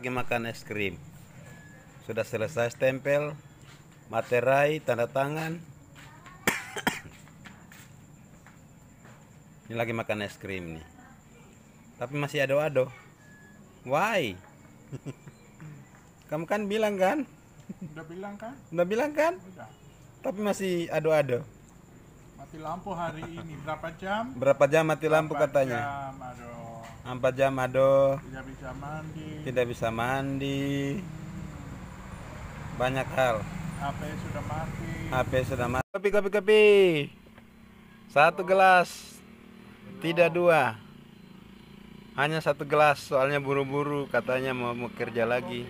lagi makan es krim. Sudah selesai stempel materai tanda tangan. Ini lagi makan es krim nih. Tapi masih ado-ado. Why? Kamu kan bilang kan? Udah bilang kan? udah bilang kan? Udah. tapi masih ado-ado. Mati lampu hari ini. Berapa jam? berapa jam mati lampu Empat katanya? Jam, aduh. 4 jam ado Tidak bisa mandi. tidak bisa mandi banyak hal HP sudah mati. HP sudah mati. Kopi, kopi, kopi. Satu gelas. Tidak dua. Hanya satu gelas, soalnya buru-buru katanya mau, mau kerja lagi.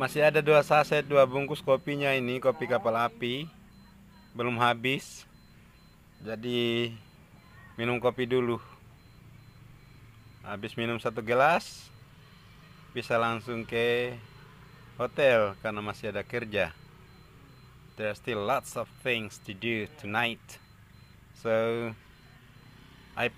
Masih ada dua saset, dua bungkus kopinya ini, kopi kapal api. Belum habis. Jadi minum kopi dulu. Habis minum satu gelas, bisa langsung ke hotel karena masih ada kerja. There are still lots of things to do tonight. So I